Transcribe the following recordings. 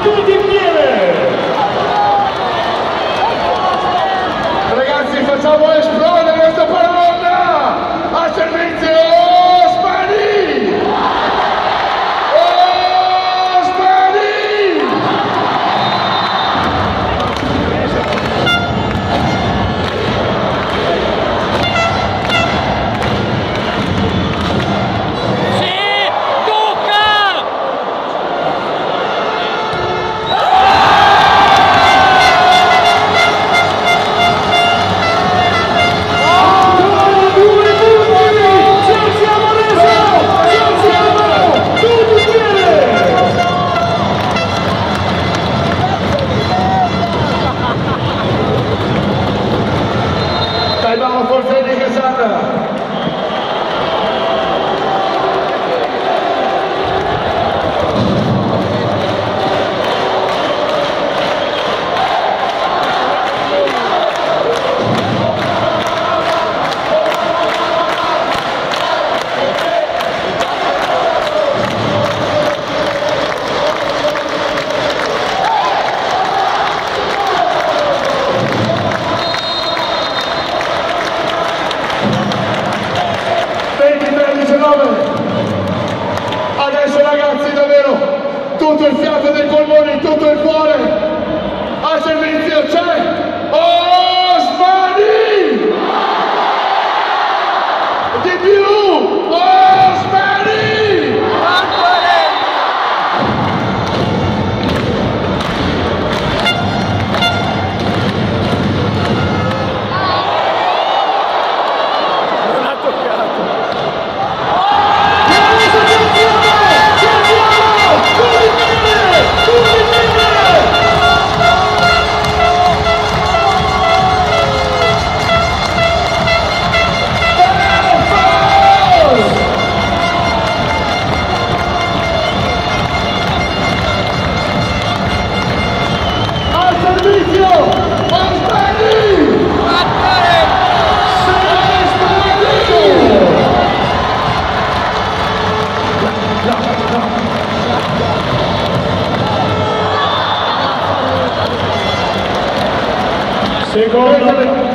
아, coraggio ragazzi, davvero, tutto il fiato dei polmoni tutto il cuore, a servizio c'è! সেই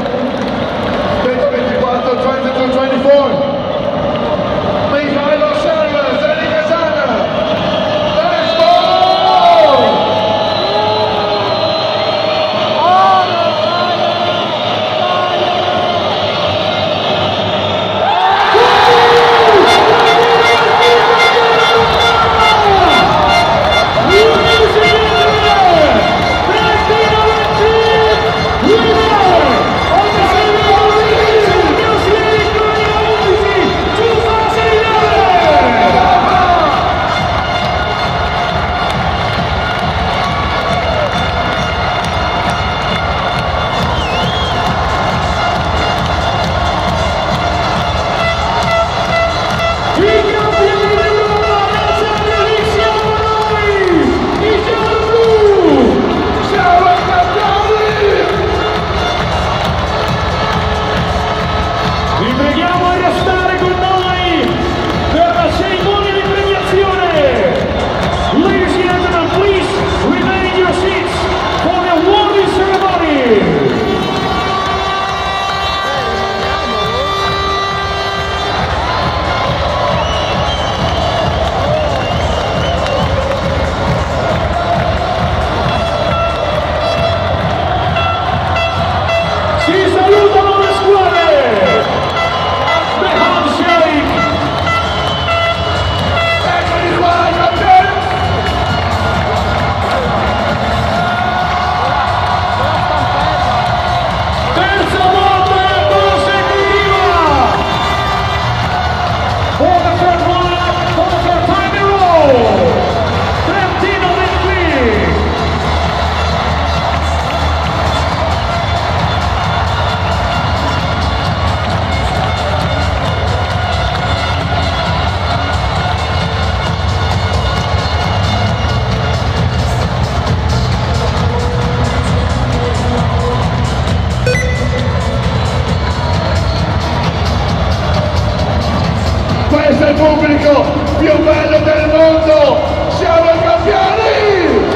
pubblico più bello del mondo, siamo i campioni!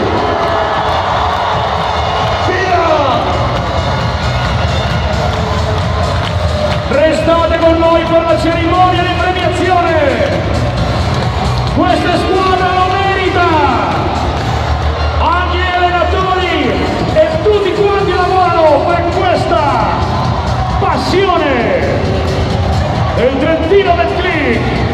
Via! Restate con noi per la cerimonia di premiazione! Questa squadra lo merita! Anche gli allenatori e tutti quanti lavorano per questa passione! Il Trentino del Click!